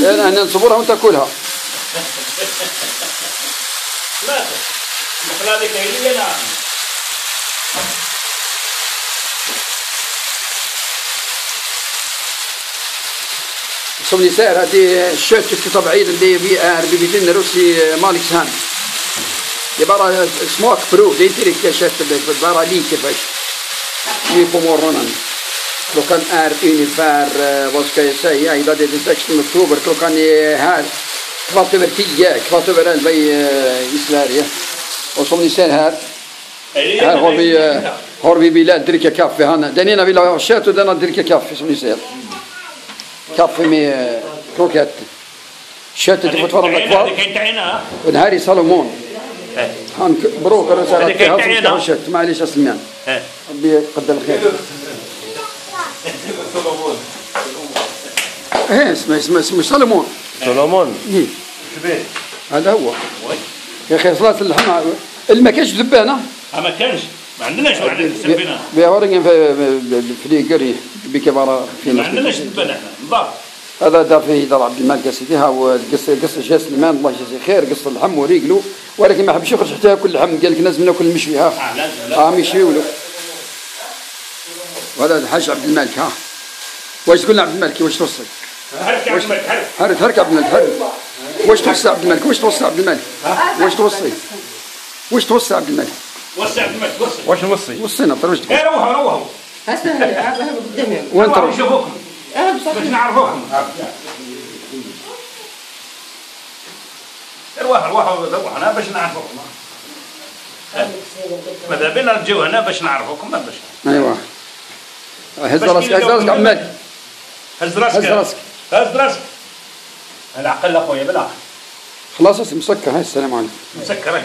إيه، أنا هنا نصبرها وانت كلها. ماشي نخلي لك هي لينا صبني سعر هذه الشوت الطبيعيه اللي بي ار بي بيتين روسي آه، مالك سان عبارة سموك برو دي تريك يا شات عبارة لي كيفاش لي بومورون أنا Klockan är ungefär, eh, vad ska jag säga, idag är det den 16 oktober. Klockan är här kvart över tio, kvart över elva i, eh, i Sverige. Och som ni ser här, här har vi, eh, har vi velat dricka kaffe. Han, den ena vill ha kött och den andra dricka kaffe som ni ser. Kaffe med krokett. Köttet är fortfarande kvar. Och det här är Salomon. Han bråkar och säger att det är han som ska ha kött. إيه اسمه اسمه اسمه سلمون. سولومون إيه. شبيه هذا هو. يا أخي صلاة اللحمة اللي ما كانش ذبانة ما كانش ما عندناش ما عندناش سلبنا بيورين في فليقري بكبار في ما عندناش سلبنا إحنا نضاف هذا دار فيه دار عبد الملك سيديها وقصة قصة شاه سليمان. الله يجزيه خير. قصة اللحم وريقلو. ولكن ما حبش يخرج حتى ياكل لحم قال لك لازم ناكل المشوي ها آه آه مشوي له وهذا الحاج عبد الملك ها. واش تقول عبد الملك؟ واش توصي حرك يا عبد الملك حرك هرك هرك عبد الملك هرك واش توصي عبد الملك؟ واش توصي عبد الملك؟ واش توصي واش توصي عبد الملك؟ وسع عبد الملك وسع. واش نوصي؟ وصينا طيب واش تقول؟ إيه روحوا روحوا. هسه هذا قدامي وين تروح؟ نشوفوكم باش بصح نعرفوكم. روحوا روحوا روحوا هنا باش نعرفوكم. ماذا بينا نجيو هنا باش نعرفوكم؟ ما باش. أيوه. هز راسك هز راسك الملك. هز راسك. هز راسك. هز راسك العقل أخويا بالعقل خلاص مسكر. هاي السلام عليكم. مسكر.